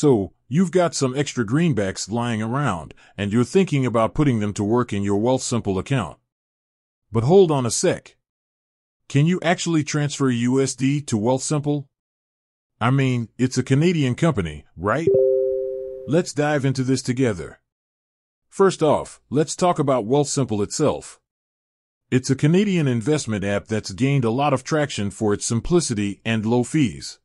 So, you've got some extra greenbacks lying around, and you're thinking about putting them to work in your Wealthsimple account. But hold on a sec. Can you actually transfer USD to Wealthsimple? I mean, it's a Canadian company, right? Let's dive into this together. First off, let's talk about Wealthsimple itself. It's a Canadian investment app that's gained a lot of traction for its simplicity and low fees.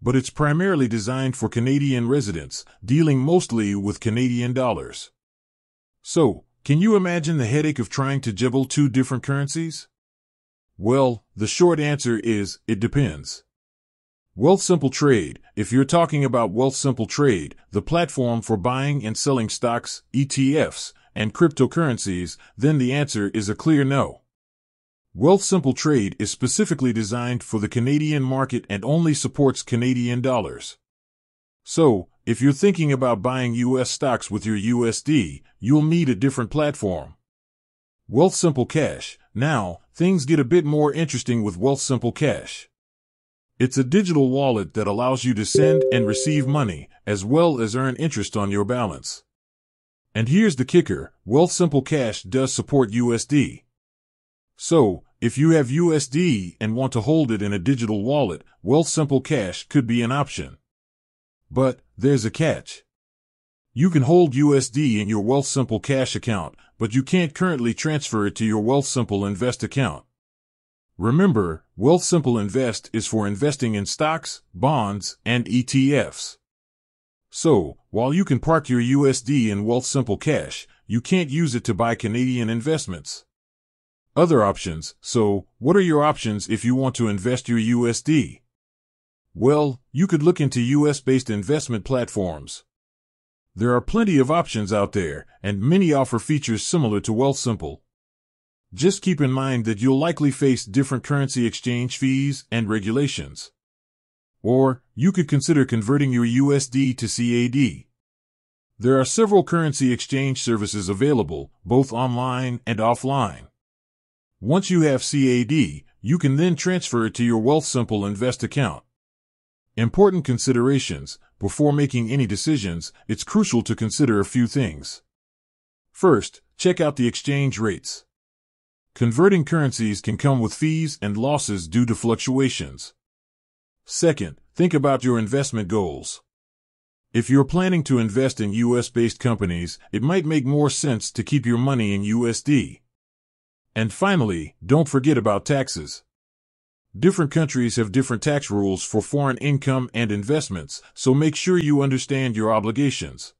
But it's primarily designed for Canadian residents, dealing mostly with Canadian dollars. So, can you imagine the headache of trying to juggle two different currencies? Well, the short answer is, it depends. Wealthsimple Trade, if you're talking about Wealthsimple Trade, the platform for buying and selling stocks, ETFs, and cryptocurrencies, then the answer is a clear no. Wealthsimple Trade is specifically designed for the Canadian market and only supports Canadian dollars. So, if you're thinking about buying US stocks with your USD, you'll need a different platform. Wealthsimple Cash, now, things get a bit more interesting with Wealthsimple Cash. It's a digital wallet that allows you to send and receive money, as well as earn interest on your balance. And here's the kicker, Wealthsimple Cash does support USD. So, if you have USD and want to hold it in a digital wallet, Wealthsimple Cash could be an option. But, there's a catch. You can hold USD in your Wealthsimple Cash account, but you can't currently transfer it to your Wealthsimple Invest account. Remember, Wealthsimple Invest is for investing in stocks, bonds, and ETFs. So, while you can park your USD in Wealthsimple Cash, you can't use it to buy Canadian investments. Other options. So, what are your options if you want to invest your USD? Well, you could look into US based investment platforms. There are plenty of options out there, and many offer features similar to Wealthsimple. Just keep in mind that you'll likely face different currency exchange fees and regulations. Or, you could consider converting your USD to CAD. There are several currency exchange services available, both online and offline. Once you have CAD, you can then transfer it to your Wealthsimple Invest account. Important considerations. Before making any decisions, it's crucial to consider a few things. First, check out the exchange rates. Converting currencies can come with fees and losses due to fluctuations. Second, think about your investment goals. If you're planning to invest in US based companies, it might make more sense to keep your money in USD. And finally, don't forget about taxes. Different countries have different tax rules for foreign income and investments, so make sure you understand your obligations.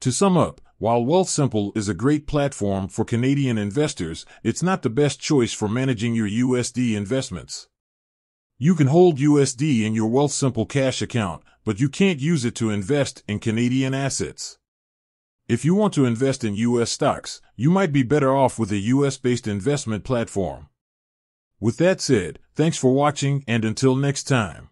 To sum up, while Wealthsimple is a great platform for Canadian investors, it's not the best choice for managing your USD investments. You can hold USD in your Wealthsimple cash account, but you can't use it to invest in Canadian assets. If you want to invest in US stocks, you might be better off with a US based investment platform. With that said, thanks for watching and until next time.